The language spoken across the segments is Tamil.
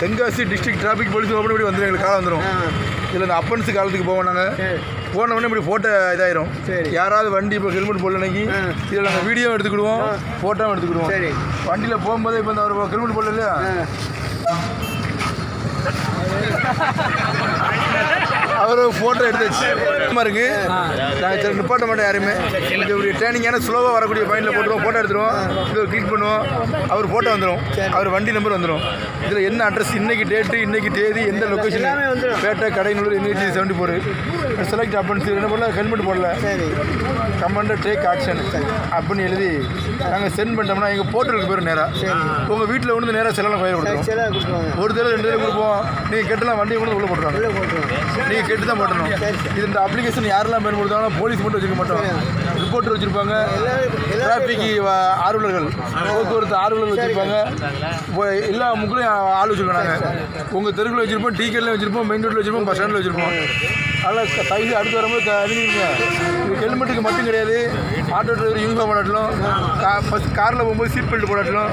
Tenkasi district traffic police open இப்படி வந்துடும் எங்களுக்கு காலம் வந்துடும் இதில் இந்த அப்பன்ஸ் காலத்துக்கு போவோம் நாங்கள் போன உடனே இப்படி ஃபோட்டோ இதாயிரும். சரி. யாராவது வண்டி இப்போ ஹெல்மெட் போடல அன்னைக்கு ஆ. இதில் நாங்கள் வீடியோ எடுத்துக்கிடுவோம். ஃபோட்டோவும் எடுத்துக்கிடுவோம். சரி. வண்டியில் போகும்போது இப்போ இந்த அவர் ஹெல்மெட் போடல இல்லையா? அவர் ஃபோட்டோ எடுத்தாச்சு. இருக்கு. நாங்கள் சரி நிப்பாட்ட மாட்டோம் யாருமே. இது ஒரு ட்ரைனிங்கான ஸ்லோவாக வரக்கூடிய பாயிண்டில் போட்டுருவோம் ஃபோட்டோ எடுத்துருவோம். இது ஒரு கிளிக் பண்ணுவோம். அவர் ஃபோட்டோ வந்துடும் அவர் வண்டி நம்பர் வந்துடும் இதில் என்ன அட்ரஸ் இன்னைக்கு டேட்டு இன்னைக்கு தேதி எந்த லொக்கேஷன். பேட்டை கடைநூறு எண்ணூற்றி செவன்ட்டி ஃபோர் செலக்ட் அப்படின்னு என்ன பண்ணல? ஹெல்மெட் போடல. கமாண்டர் டேக் ஆக்ஷன் அப்படின்னு எழுதி நாங்கள் சென்ட் பண்ணிட்டோம்னா எங்கள் போர்ட்டலுக்கு பேர் நேராக உங்கள் வீட்டில் வந்து நேராக கொடுத்துரும். சரி கொடுத்துருவாங்க. ஒரு தடவை ரெண்டு தடவை கொடுப்போம். நீங்கள் கெட்டலாம் வண்டியை கொண்டு போட்டுருவாங்க உள்ளே போட்டுருவாங்க. நீங்கள் கெட்டு தான் போட்டணும் இது இந்த அப்ளிகேஷன் யாரெல்லாம் பயன்படுத்தாலும் போலீஸ் மட்டும் வச்சுக்க மாட்டோம். ரிப்போர்ட்டர் வச்சுருப்பாங்க. டிராஃபிக் ஆர்வலர்கள். போக்குவரத்து ஆர்வலர்கள் வச்சுருப்பாங்க. எல்லா முக்கிலையும் ஆள் வச்சுருக்கோம் நாங்கள் உங்கள் தெருவில் வச்சுருப்போம் டீ கடையில் வச்சுருப்போம் மெயின் ரோட்டில் வச்சுருப்போம் பஸ் ஸ்டாண்டில் வச்சுருப்போம். அதனால் கைது அடுத்து வரும்போது அறிவிங்க இது ஹெல்மெட்டுக்கு மட்டும் கிடையாது. ஆட்டோ டிரைவர் யூனிஃபார்ம் போடாட்டலும் ஃபஸ்ட் காரில் போகும்போது சீட் பெல்ட் போடாட்டலும்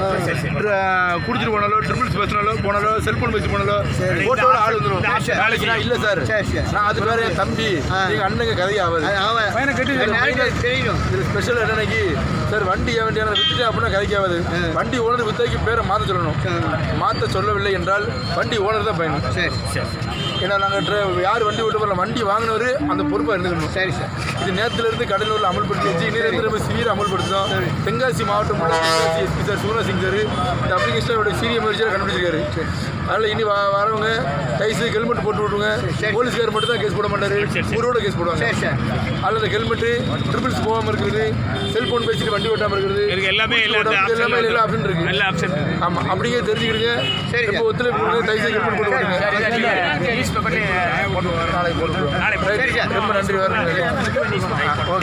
குடிச்சிட்டு போனாலோ ட்ரிபிள்ஸ் பேசினாலோ போனாலோ செல்ஃபோன் பேசி போனாலோ போட்டோட ஆள் வந்துடும் நாளைக்கு நான் இல்லை சார். நான் அது வேற என் தம்பி. எங்கள் அண்ணனுக்கு கதை ஆகாது. பையனை கட்டி தெரியும். இது ஸ்பெஷல் என்னன்னைக்கு சார் வண்டி ஏன் வண்டியான வித்துட்டு அப்படின்னா கதைக்காவது வண்டி ஓனர் வித்தாக்கி பேரை மாற்ற சொல்லணும். மாற்ற சொல்லவில்லை என்றால் வண்டி ஓனர் தான் பயணம் சரி சரி. ஏன்னா நாங்கள் யார் வண்டி ஓட்டு போகல வண்டி வாங்கினவர் அந்த பொறுப்பாக இருந்துக்கணும் சரி சார். இது நேரத்துல இருந்து கடலூரில் அமல்படுத்தி வச்சு இன்னிலிருந்து நம்ம சீர. அமல்படுத்தோம் தென்காசி மாவட்டம் Tenkasi SP sir Sura Singh sir இந்த அப்ளிகேஷனோட சீரிய முயற்சியாக கண்டுபிடிச்சிருக்காரு. அதனால் இனி வ- வரவங்க கைஸு ஹெல்மெட் போட்டு விட்ருங்க போலீஸ்கார் மட்டும் தான் கேஸ் போட மாட்டாரு. ஊரோட கேஸ் போடுவாங்க. சரி சார். அல்லது ஹெல்மெட்டு ட்ரிபிள்ஸ் போகாமல் இருக்கிறது செல்போன் பேசிட்டு வண்டி ஓட்டாமல் இருக்கிறது எல்லாமே எல்லா எல்லாமே எல்லா ஆப்ஷன் இருக்கு. நல்ல ஆப்ஷன் ஆமாம் அப்படியே தெரிஞ்சுக்கிடுங்க. சரி. இப்போ ஒத்துழைப்பு தயவுசெய்து ஹெல்மெட் போட்டு ரொம்ப நன்றி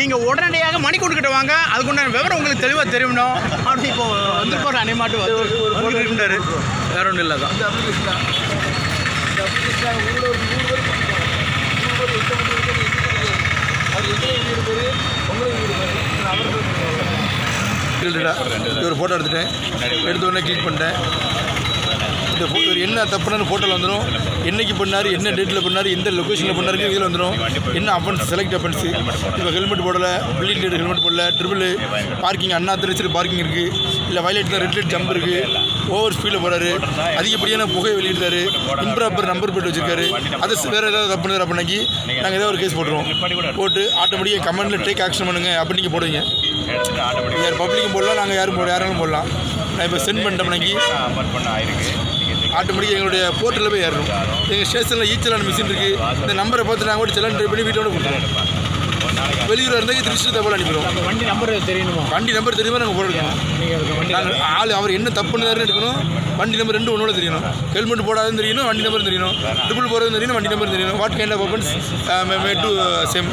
நீங்க உடனடியாக மணிக்கூண்டு கிட்ட வாங்க. அதுக்குண்டான விவரம் உங்களுக்கு தெளிவா தெரியணும். அப்படி இப்போ வந்திருப்பாரு அனைமாட்டு வந்து. இருந்தாரு. வேற ஒன்றும் இல்லை தான். மணி ஒரு ஃபோட்டோ எடுத்துட்டேன். எடுத்த உடனே கிளிக் பண்ணிட்டேன். இந்த ஃபோட்டோ என்ன தப்புன்னு ஃபோட்டோவில் வந்துடும் என்னைக்கு பண்ணார் என்ன டேட்டில் பண்ணார் எந்த லொக்கேஷனில் பண்ணாருக்கு இதில் வந்துடும் என்ன அஃபென்ஸ் செலக்ட் அஃபென்ஸ் இப்போ ஹெல்மெட் போடலை பில்லிங் டேட் ஹெல்மெட் போடல ட்ரிபிள் பார்க்கிங் அண்ணா திருச்சிட்டு பார்க்கிங் இருக்குது இல்லை வயலேட் ரெட் லைட் ஜம்ப் இருக்குது ஓவர் ஸ்பீடில் போகிறாரு அதிகப்படியான புகை வெளியிடுறாரு. இம்ப்ராப்பர் நம்பர் பிளேட் வச்சிருக்காரு. அது வேறு ஏதாவது தப்பு பண்ணார் நாங்கள் ஏதாவது ஒரு கேஸ் போட்டுருவோம். போட்டு ஆட்டோமேட்டிக்காக கமெண்டில் டேக் ஆக்ஷன் பண்ணுங்கள் அப்படின்னு நீங்கள் போடுவீங்க. யார் பப்ளிக்கும் போடலாம் நாங்கள் யாரும் போட யாராலும் போடலாம். நான் இப்போ சென்ட் பண்ணிட்டோம்னாக்கி ஆட்டோமேட்டிக்காக எங்களுடைய போர்ட்டலில் போய் ஏறணும். எங்கள் ஸ்டேஷனில் ஈச்சலான மிஷின் இருக்குது இந்த நம்பரை பார்த்து நாங்கள் கூட செலான் ட்ரை பண்ணி வீட்டோட கொடுத்துருவோம். வெளியூர் இருந்தால் திருச்சி தகவல் அனுப்பிடுவோம். வண்டி நம்பர் தெரியணுமா? வண்டி நம்பர் தெரியுமா? நாங்கள் நாங்கள் ஆள் அவர் என்ன தப்பு பண்ணாருன்னு எடுக்கணும். வண்டி நம்பர் ரெண்டு ஒன்றோட தெரியணும். ஹெல்மெட் போடாதுன்னு தெரியணும் வண்டி நம்பர் தெரியணும். ட்ரிபிள் போகிறதுன்னு தெரியணும் வண்டி நம்பர் தெரியணும். What kind of offence may to same